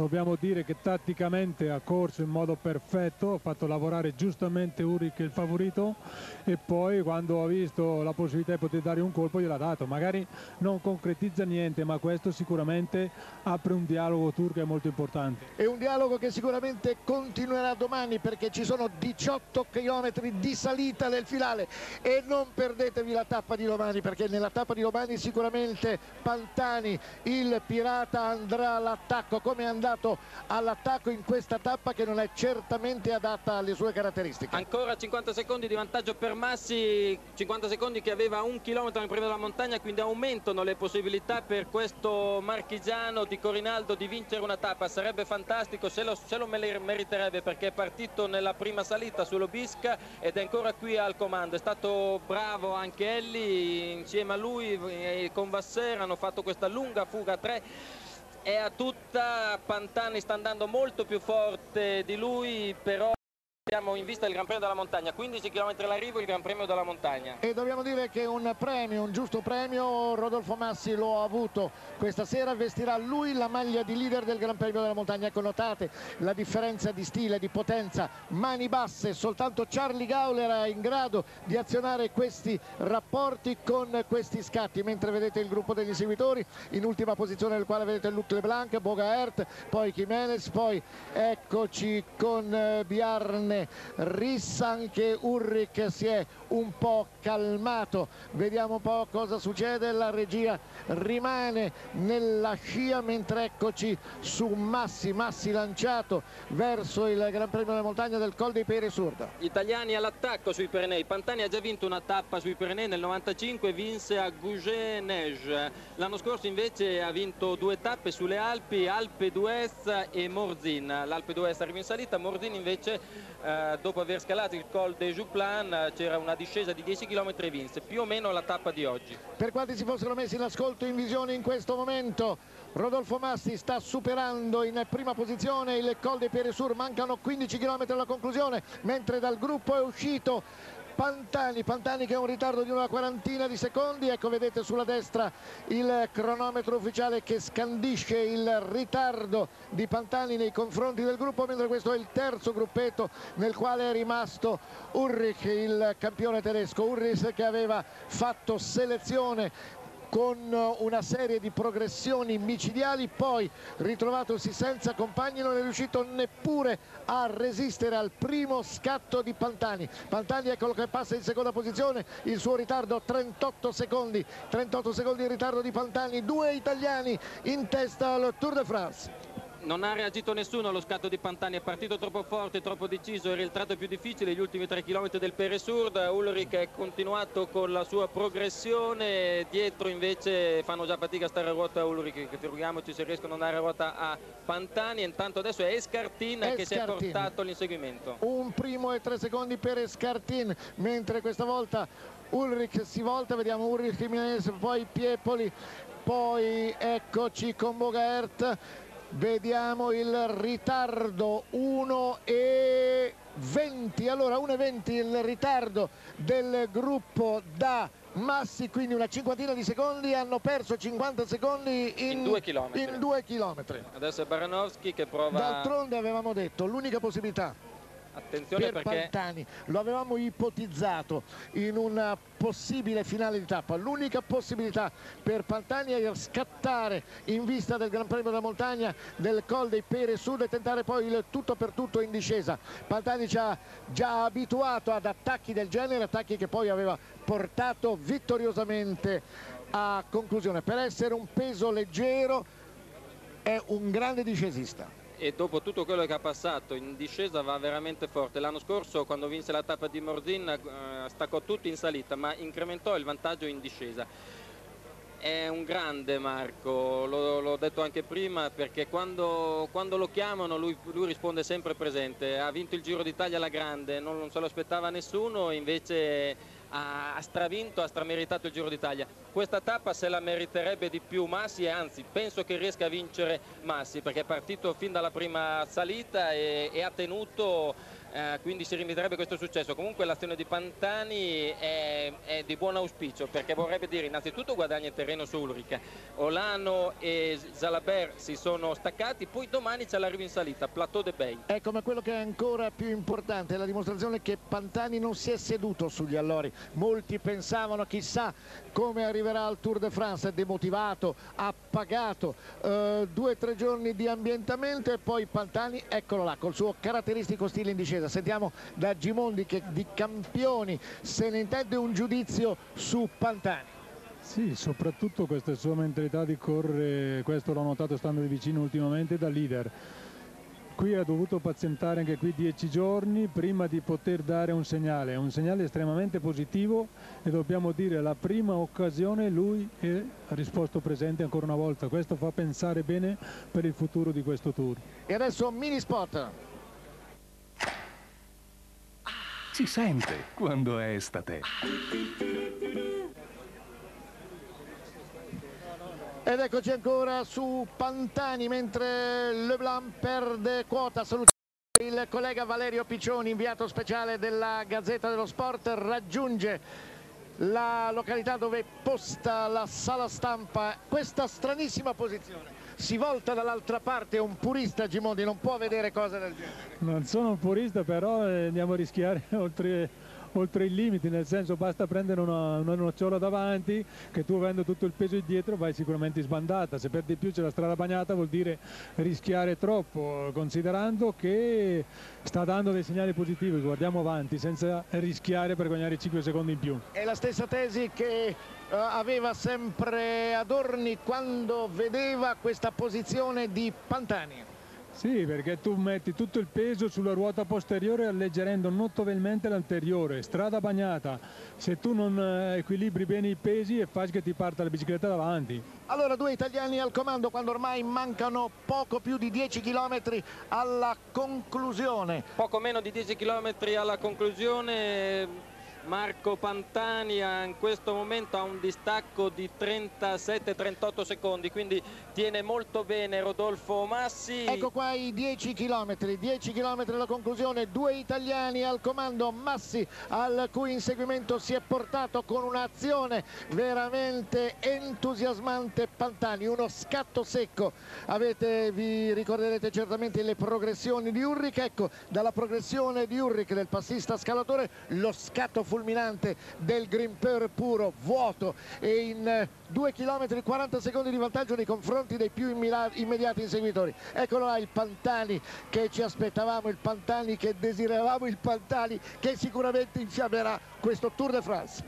dobbiamo dire che tatticamente ha corso in modo perfetto, ha fatto lavorare giustamente Ulrich il favorito e poi quando ha visto la possibilità di poter dare un colpo gliel'ha dato, magari non concretizza niente ma questo sicuramente apre un dialogo turco molto importante. È un dialogo che sicuramente continuerà domani perché ci sono 18 km di salita nel finale e non perdetevi la tappa di domani perché nella tappa di domani sicuramente Pantani il pirata andrà all'attacco come è andato all'attacco in questa tappa che non è certamente adatta alle sue caratteristiche. Ancora 50 secondi di vantaggio per Massi, 50 secondi che aveva un chilometro nel primo della montagna quindi aumentano le possibilità per questo marchigiano di Corinaldo di vincere una tappa, sarebbe fantastico, se lo, se lo meriterebbe perché è partito nella prima salita sull'Obisca ed è ancora qui al comando, è stato bravo anche Elli, insieme a lui e con Vassera hanno fatto questa lunga fuga a tre è a tutta, Pantani sta andando molto più forte di lui però Abbiamo in vista il Gran Premio della Montagna, 15 km all'arrivo il Gran Premio della Montagna. E dobbiamo dire che un premio, un giusto premio, Rodolfo Massi lo ha avuto questa sera, vestirà lui la maglia di leader del Gran Premio della Montagna. Ecco, notate la differenza di stile, di potenza, mani basse, soltanto Charlie Gauler è in grado di azionare questi rapporti con questi scatti, mentre vedete il gruppo degli seguitori, in ultima posizione nel quale vedete Luc Leblanc, Bogaert, poi Jimenez, poi eccoci con eh, Biarne bene Rissa anche Urric si è un po' calmato. Vediamo un po' cosa succede. La regia rimane nella scia mentre eccoci su Massi. Massi lanciato verso il Gran Premio della Montagna del Col dei Pere Surda italiani all'attacco sui Pirenei Pantani ha già vinto una tappa sui Pirenei nel 95 vinse a Gouget-Neige l'anno scorso invece ha vinto due tappe sulle Alpi Alpe d'Huez e Morzin. l'Alpe d'Huez arriva in salita Morzin invece eh, dopo aver scalato il Col de Jouplan eh, c'era una discesa di 10 km e vinse, più o meno la tappa di oggi. Per quanti si fossero messi in ascolto in visione in questo momento, Rodolfo Massi sta superando in prima posizione il Col de Peresur, mancano 15 km alla conclusione, mentre dal gruppo è uscito Pantani, Pantani che ha un ritardo di una quarantina di secondi, ecco vedete sulla destra il cronometro ufficiale che scandisce il ritardo di Pantani nei confronti del gruppo, mentre questo è il terzo gruppetto nel quale è rimasto Ulrich, il campione tedesco, Ulrich che aveva fatto selezione con una serie di progressioni micidiali poi ritrovatosi senza compagni non è riuscito neppure a resistere al primo scatto di Pantani. Pantani eccolo che passa in seconda posizione il suo ritardo 38 secondi 38 secondi di ritardo di Pantani due italiani in testa al Tour de France non ha reagito nessuno allo scatto di Pantani, è partito troppo forte, troppo deciso, era il tratto più difficile, gli ultimi tre chilometri del Peresurd, Ulrich è continuato con la sua progressione, dietro invece fanno già fatica a stare a ruota Ulrich, che figuriamoci se riescono ad andare a ruota a Pantani, intanto adesso è Escartin, Escartin. che si è portato all'inseguimento. Un primo e tre secondi per Escartin, mentre questa volta Ulrich si volta, vediamo Ulrich Jimenez, poi Piepoli, poi eccoci con Bogaert vediamo il ritardo 1 e 20 allora 1 e 20 il ritardo del gruppo da Massi quindi una cinquantina di secondi hanno perso 50 secondi in, in due chilometri. in due chilometri. Adesso è Baranowski che prova d'altronde avevamo detto l'unica possibilità Attenzione per perché... Pantani lo avevamo ipotizzato in una possibile finale di tappa. L'unica possibilità per Pantani è scattare in vista del Gran Premio della Montagna del Col dei Pere Sud e tentare poi il tutto per tutto in discesa. Pantani ci ha già abituato ad attacchi del genere attacchi che poi aveva portato vittoriosamente a conclusione. Per essere un peso leggero è un grande discesista e dopo tutto quello che ha passato in discesa va veramente forte. L'anno scorso quando vinse la tappa di Morzin eh, staccò tutto in salita ma incrementò il vantaggio in discesa. È un grande Marco, l'ho detto anche prima perché quando, quando lo chiamano lui, lui, risponde sempre presente. Ha vinto il Giro d'Italia alla grande, non, non se lo aspettava nessuno invece ha, ha stravinto, ha strameritato il Giro d'Italia. Questa tappa se la meriterebbe di più Massi e anzi penso che riesca a vincere Massi perché è partito fin dalla prima salita e, e ha tenuto eh, quindi si rimetterebbe questo successo. Comunque l'azione di Pantani è, è, di buon auspicio perché vorrebbe dire innanzitutto guadagna terreno su Ulrica, Olano e Zalaber si sono staccati, poi domani c'è l'arrivo in salita, Plateau de Bay. Ecco, ma quello che è ancora più importante è la dimostrazione che Pantani non si è seduto sugli allori. Molti pensavano chissà come arriverà al Tour de France, è demotivato, appagato, eh, due o tre giorni di ambientamento e poi Pantani, eccolo là, col suo caratteristico stile in. Sentiamo da Gimondi che di campioni se ne intende un giudizio su Pantani. Sì, soprattutto questa sua mentalità di correre, questo l'ho notato stando vicino ultimamente da leader. Qui ha dovuto pazientare anche qui dieci giorni prima di poter dare un segnale, un segnale estremamente positivo e dobbiamo dire la prima occasione lui ha risposto presente ancora una volta. Questo fa pensare bene per il futuro di questo tour. E adesso mini spot. Si sente quando è estate. Ed eccoci ancora su Pantani mentre Leblanc perde quota. Salutiamo il collega Valerio Piccioni, inviato speciale della Gazzetta dello Sport, raggiunge la località dove posta la sala stampa questa stranissima posizione si volta dall'altra parte un purista Gimondi non può vedere cose del genere. Non sono un purista però eh, andiamo a rischiare oltre oltre i limiti, nel senso basta prendere una, una nocciola davanti che tu avendo tutto il peso dietro vai sicuramente sbandata, se per di più c'è la strada bagnata vuol dire rischiare troppo, considerando che sta dando dei segnali positivi, guardiamo avanti senza rischiare per guadagnare 5 secondi in più. È la stessa tesi che aveva sempre Adorni quando vedeva questa posizione di Pantani. Sì, perché tu metti tutto il peso sulla ruota posteriore alleggerendo notevolmente l'anteriore, strada bagnata, se tu non eh, equilibri bene i pesi è facile che ti parta la bicicletta davanti. Allora due italiani al comando quando ormai mancano poco più di 10 km alla conclusione. Poco meno di 10 km alla conclusione Marco Pantani in questo momento ha un distacco di 37-38 secondi quindi tiene molto bene Rodolfo Massi. Ecco qua i 10 km 10 km alla conclusione due italiani al comando Massi al cui inseguimento si è portato con un'azione veramente entusiasmante. Pantani uno scatto secco. Avete vi ricorderete certamente le progressioni di Ulrich ecco dalla progressione di Ulrich del passista scalatore lo scatto fu fulminante del Grimper puro, vuoto e in 2 km 40 secondi di vantaggio nei confronti dei più immediati inseguitori. Eccolo là il Pantani che ci aspettavamo, il Pantani che desideravamo, il Pantani che sicuramente infiammerà questo Tour de France.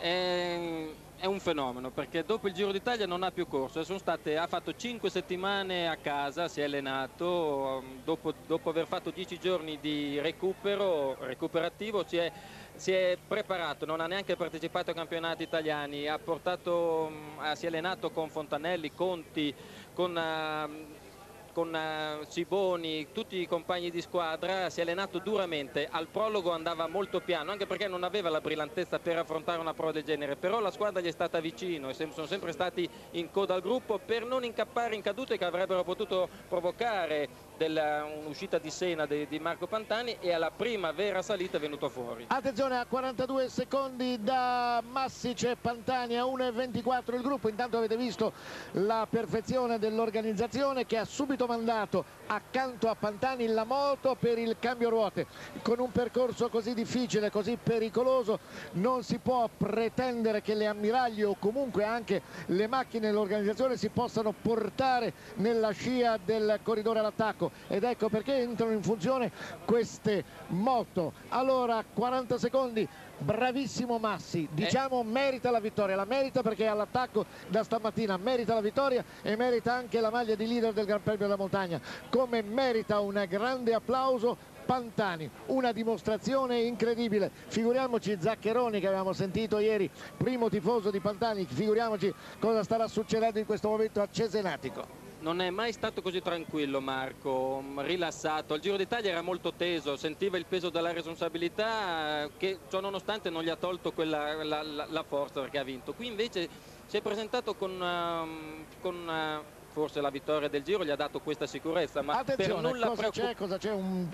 Eh è un fenomeno perché dopo il Giro d'Italia non ha più corso, state, ha fatto 5 settimane a casa, si è allenato, dopo, dopo aver fatto 10 giorni di recupero recuperativo si è si è preparato, non ha neanche partecipato ai campionati italiani, ha portato, mm, si è allenato con Fontanelli, Conti, con uh, con uh, Ciboni, tutti i compagni di squadra, si è allenato duramente, al prologo andava molto piano, anche perché non aveva la brillantezza per affrontare una prova del genere, però la squadra gli è stata vicino e sono sempre stati in coda al gruppo per non incappare in cadute che avrebbero potuto provocare un'uscita di Sena di, di, Marco Pantani e alla prima vera salita è venuto fuori. Attenzione a 42 secondi da Massice Pantani a 1,24 il gruppo, intanto avete visto la perfezione dell'organizzazione che ha subito mandato accanto a Pantani la moto per il cambio ruote. Con un percorso così difficile, così pericoloso, non si può pretendere che le ammiragli o comunque anche le macchine dell'organizzazione si possano portare nella scia del corridore all'attacco ed ecco perché entrano in funzione queste moto. Allora 40 secondi bravissimo Massi, diciamo merita la vittoria, la merita perché all'attacco da stamattina merita la vittoria e merita anche la maglia di leader del Gran Premio della Montagna, come merita un grande applauso Pantani, una dimostrazione incredibile, figuriamoci Zaccheroni che abbiamo sentito ieri, primo tifoso di Pantani, figuriamoci cosa starà succedendo in questo momento a Cesenatico non è mai stato così tranquillo Marco, rilassato. Al Giro d'Italia era molto teso, sentiva il peso della responsabilità che ciò nonostante non gli ha tolto quella, la, la, la forza perché ha vinto. Qui invece si è presentato con, uh, con uh, forse la vittoria del Giro gli ha dato questa sicurezza ma Attenzione, per nulla cosa c'è? Cosa c'è? Un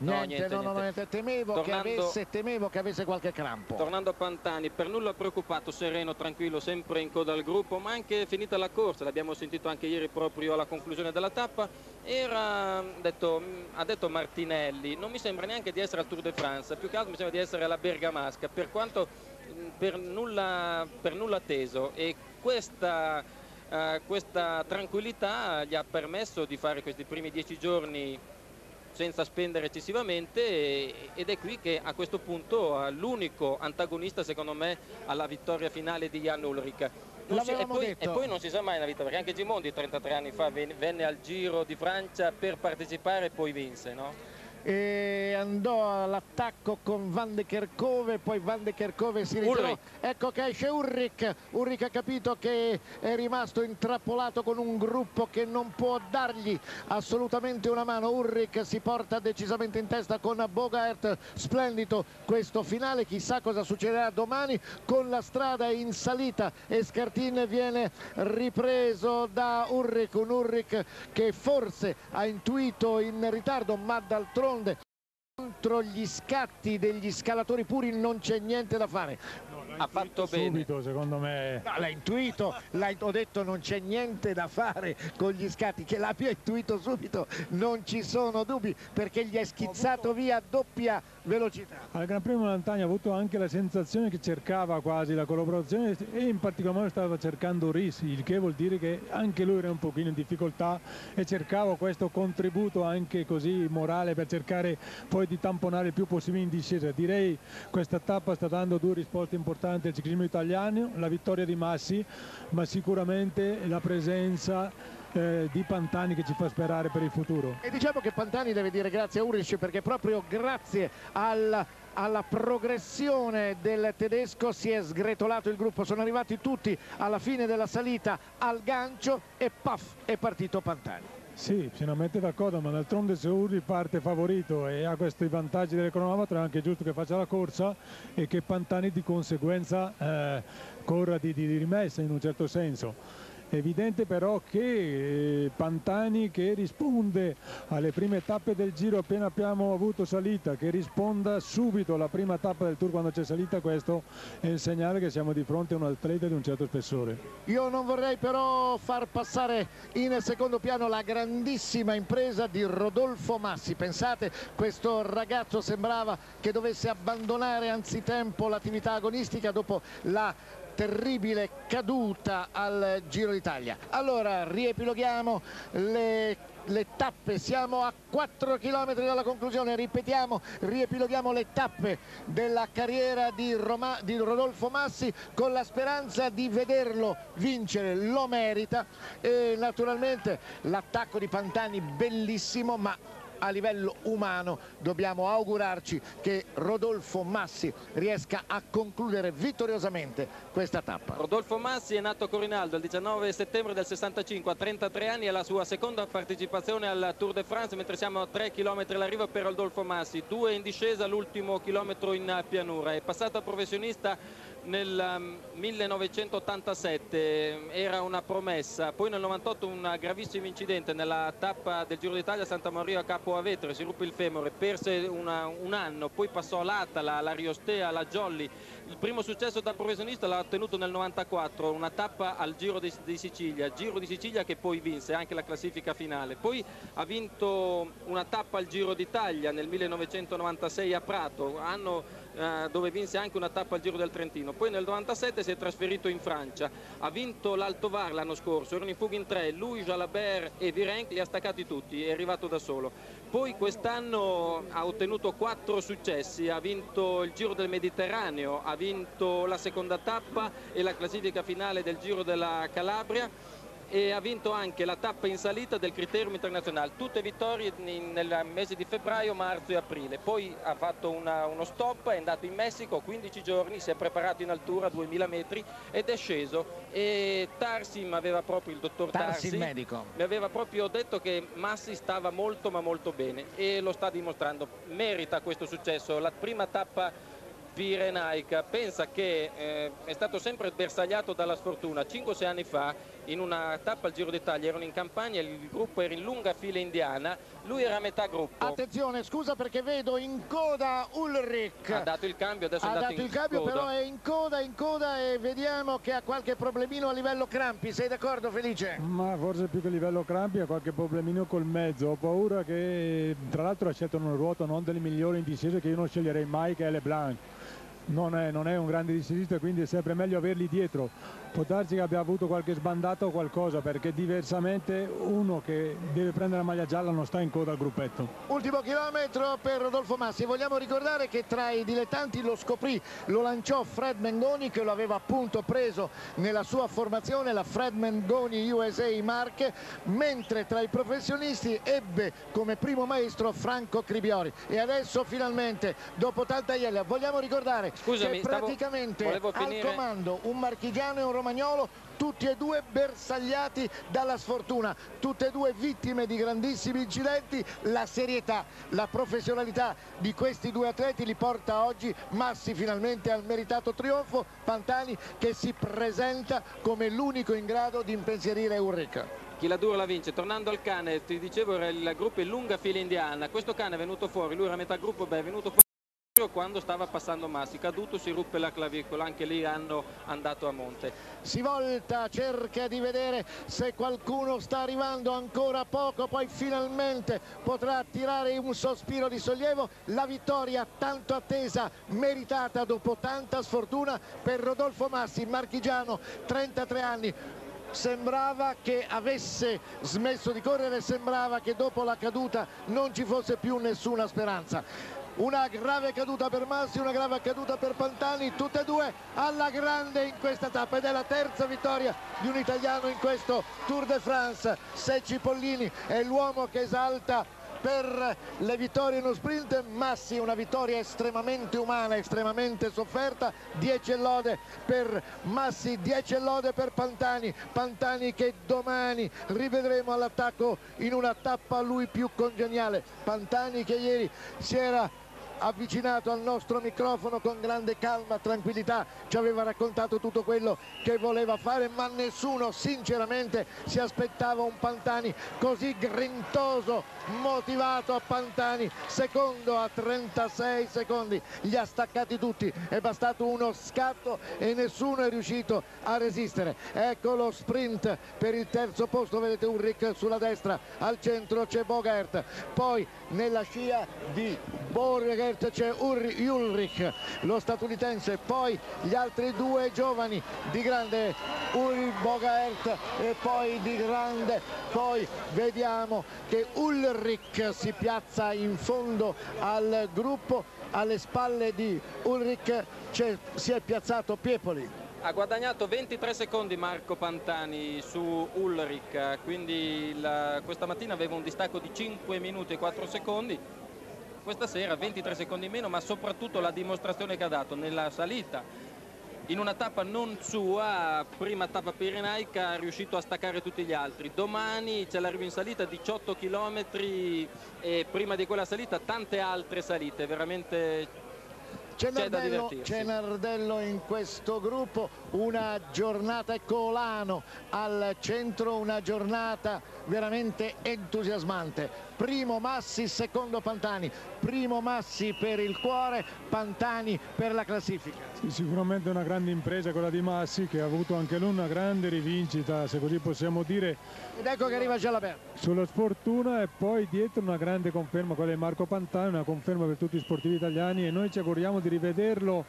No, niente, niente, no, niente. niente. Temevo, Tornando- che avesse, temevo che avesse qualche crampo. Tornando a Pantani, per nulla preoccupato, sereno, tranquillo, sempre in coda al gruppo, ma anche finita la corsa, l'abbiamo sentito anche ieri proprio alla conclusione della tappa, era, detto, ha detto Martinelli, non mi sembra neanche di essere al Tour de France, più che altro mi sembra di essere alla Bergamasca, per quanto mh, per nulla, per nulla teso e questa, eh, questa tranquillità gli ha permesso di fare questi primi dieci giorni senza spendere eccessivamente ed è qui che a questo punto eh, l'unico antagonista secondo me alla vittoria finale di Jan Ulrich. Si- e, poi, e poi non si sa mai nella vita perché anche Gimondi 33 anni fa ven- venne al Giro di Francia per partecipare e poi vinse. No? E andò all'attacco con Van de Kerkove, poi Van de Kerkove si ritirò. Ulrich. Ecco che esce Ulrich. Ulrich ha capito che è rimasto intrappolato con un gruppo che non può dargli assolutamente una mano. Ulrich si porta decisamente in testa con Bogaert. Splendido questo finale, chissà cosa succederà domani con la strada in salita e Scartin viene ripreso da Ulrich, un Ulrich che forse ha intuito in ritardo ma d'altronde contro gli scatti degli scalatori puri non c'è niente da fare. Ha fatto bene. Subito, secondo me. No, l'ha intuito, l'ha- ho detto non c'è niente da fare con gli scatti, che l'abbia intuito subito, non ci sono dubbi perché gli è schizzato via doppia velocità. Al Gran Premio Montagna ha avuto anche la sensazione che cercava quasi la collaborazione e in particolar modo stava cercando Risi, il che vuol dire che anche lui era un pochino in difficoltà e cercava questo contributo anche così morale per cercare poi di tamponare il più possibile in discesa. Direi questa tappa sta dando due risposte importanti al ciclismo italiano, la vittoria di Massi, ma sicuramente la presenza eh, di Pantani che ci fa sperare per il futuro. E diciamo che Pantani deve dire grazie a Ulrich perché proprio grazie al- alla progressione del tedesco si è sgretolato il gruppo, sono arrivati tutti alla fine della salita al gancio e paf è partito Pantani. Sì, mette d'accordo, ma d'altronde se Urri parte favorito e ha questi vantaggi del cronometro è anche giusto che faccia la corsa e che Pantani di conseguenza eh, corra di, di- di rimessa in un certo senso. È evidente però che eh, Pantani che risponde alle prime tappe del giro appena abbiamo avuto salita, che risponda subito alla prima tappa del tour quando c'è salita, questo è il segnale che siamo di fronte a un atleta di un certo spessore. Io non vorrei però far passare in secondo piano la grandissima impresa di Rodolfo Massi. Pensate, questo ragazzo sembrava che dovesse abbandonare anzitempo l'attività agonistica dopo la terribile caduta al Giro d'Italia. Allora, riepiloghiamo le le tappe, siamo a 4 km dalla conclusione, ripetiamo, riepiloghiamo le tappe della carriera di, Roma- di Rodolfo Massi con la speranza di vederlo vincere, lo merita. E naturalmente l'attacco di Pantani bellissimo ma a livello umano dobbiamo augurarci che Rodolfo Massi riesca a concludere vittoriosamente questa tappa. Rodolfo Massi è nato a Corinaldo il 19 settembre del 65, a 33 anni è la sua seconda partecipazione al Tour de France, mentre siamo a 3 km all'arrivo per Rodolfo Massi, due in discesa, l'ultimo chilometro in pianura. È passato a professionista nel um, 1987, era una promessa, poi nel 98 un gravissimo incidente nella tappa del Giro d'Italia a Santa Maria Capo Avetre, si ruppe il femore, perse una- un anno, poi passò all'Atala, alla Riostea, alla Jolly. Il primo successo da professionista l'ha ottenuto nel 94, una tappa al Giro di, di Sicilia, Giro di Sicilia che poi vinse anche la classifica finale. Poi ha vinto una tappa al Giro d'Italia nel 1996 a Prato, anno eh, dove vinse anche una tappa al Giro del Trentino. Poi nel 97 si è trasferito in Francia, ha vinto l'Alto Var l'anno scorso, erano in fuga in tre, lui, Jalabert e Virenque li ha staccati tutti, è arrivato da solo. Poi quest'anno ha ottenuto quattro successi, ha vinto il Giro del Mediterraneo, ha vinto la seconda tappa e la classifica finale del Giro della Calabria e ha vinto anche la tappa in salita del criterium internazionale, tutte vittorie nel mese di febbraio, marzo e aprile. Poi ha fatto una- uno stop, è andato in Messico 15 giorni, si è preparato in altura a 2000 metri ed è sceso e Tarsi mi aveva proprio il dottor Tarsi, Tarsi, il medico. mi aveva proprio detto che Massi stava molto ma molto bene e lo sta dimostrando, merita questo successo. La prima tappa Pirenaica. Pensa che eh, è stato sempre bersagliato dalla sfortuna. 5-6 anni fa in una tappa al Giro d'Italia erano in campagna, il gruppo era in lunga fila indiana, lui era a metà gruppo. Attenzione, scusa perché vedo in coda Ulrich. Ha dato il cambio, adesso ha è andato dato il cambio, coda. però è in coda, in coda e vediamo che ha qualche problemino a livello crampi. Sei d'accordo Felice? Ma forse più che livello crampi ha qualche problemino col mezzo. Ho paura che tra l'altro ha scelto una ruota non delle migliori in discesa che io non sceglierei mai che è LeBlanc. Non è, non è un grande discesista quindi è sempre meglio averli dietro può darsi che abbia avuto qualche sbandata o qualcosa perché diversamente uno che deve prendere la maglia gialla non sta in coda al gruppetto Ultimo chilometro per Rodolfo Massi. Vogliamo ricordare che tra i dilettanti lo scoprì, lo lanciò Fred Mengoni che lo aveva appunto preso nella sua formazione, la Fred Mengoni USA Marche, mentre tra i professionisti ebbe come primo maestro Franco Cribiori. E adesso finalmente, dopo tanta iella, vogliamo ricordare Scusami, che stavo- praticamente volevo al comando un marchigiano e un romagnolo tutti e due bersagliati dalla sfortuna, tutte e due vittime di grandissimi incidenti, la serietà, la professionalità di questi due atleti li porta oggi Massi finalmente al meritato trionfo, Pantani che si presenta come l'unico in grado di impensierire Ulrich. Chi la dura la vince. Tornando al cane, ti dicevo era il gruppo in lunga fila indiana. Questo cane è venuto fuori, lui era metà gruppo, beh, è venuto fuori quando stava passando Massi. Caduto si ruppe la clavicola, anche lì hanno andato a monte. si volta, cerca di vedere se qualcuno sta arrivando ancora poco, poi finalmente potrà tirare un sospiro di sollievo, la vittoria tanto attesa, meritata dopo tanta sfortuna per Rodolfo Massi, marchigiano, 33 anni. Sembrava che avesse smesso di correre, sembrava che dopo la caduta non ci fosse più nessuna speranza. Una grave caduta per Massi, una grave caduta per Pantani, tutte e due alla grande in questa tappa ed è la terza vittoria di un italiano in questo Tour de France. Secci Pollini è l'uomo che esalta per le vittorie in uno sprint. Massi una vittoria estremamente umana estremamente sofferta. 10 lode per Massi 10 lode per Pantani. Pantani che domani rivedremo all'attacco in una tappa a lui più congeniale. Pantani che ieri si era avvicinato al nostro microfono con grande calma, tranquillità, ci aveva raccontato tutto quello che voleva fare, ma nessuno sinceramente si aspettava un Pantani così grintoso, motivato a Pantani, secondo a 36 secondi, li ha staccati tutti, è bastato uno scatto e nessuno è riuscito a resistere. Ecco lo sprint per il terzo posto, vedete Ulrich sulla destra, al centro c'è Bogert, poi nella scia di Bogert c'è Ulrich, lo statunitense, poi gli altri due giovani di grande Uri Bogert e poi di grande, poi vediamo che Ulrich si piazza in fondo al gruppo, alle spalle di Ulrich si è piazzato Piepoli. Ha guadagnato 23 secondi Marco Pantani su Ulrich, quindi la- questa mattina aveva un distacco di 5 minuti e 4 secondi. Questa sera 23 secondi in meno, ma soprattutto la dimostrazione che ha dato nella salita. In una tappa non sua, prima tappa pirenaica, è riuscito a staccare tutti gli altri. Domani c'è l'arrivo in salita, 18 km e prima di quella salita tante altre salite, veramente C'è Nardello, Nardello in questo gruppo, una giornata e Colano al centro, una giornata veramente entusiasmante. Primo Massi, secondo Pantani, primo Massi per il cuore, Pantani per la classifica. Sì, sicuramente una grande impresa quella di Massi che ha avuto anche lui una grande rivincita se così possiamo dire Ed ecco che arriva Jalabert. sulla sfortuna e poi dietro una grande conferma quella di Marco Pantani, una conferma per tutti i sportivi italiani e noi ci auguriamo di rivederlo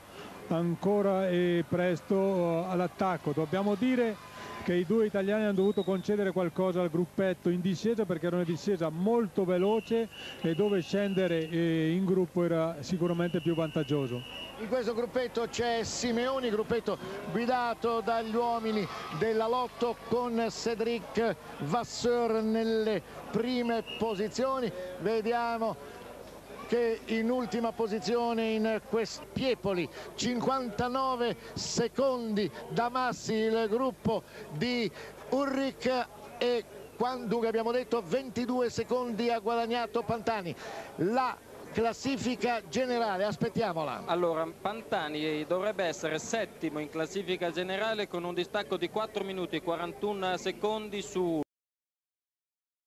ancora e presto eh, all'attacco. Dobbiamo dire che i due italiani hanno dovuto concedere qualcosa al gruppetto in discesa perché era una discesa molto veloce e dove scendere eh, in gruppo era sicuramente più vantaggioso. In questo gruppetto c'è Simeoni, gruppetto guidato dagli uomini della Lotto con Cedric Vasseur nelle prime posizioni. Vediamo che in ultima posizione in quest- Piepoli 59 secondi da Massi il gruppo di Ulrich e quando abbiamo detto 22 secondi ha guadagnato Pantani la classifica generale, aspettiamola. Allora, Pantani dovrebbe essere settimo in classifica generale con un distacco di 4 minuti e 41 secondi su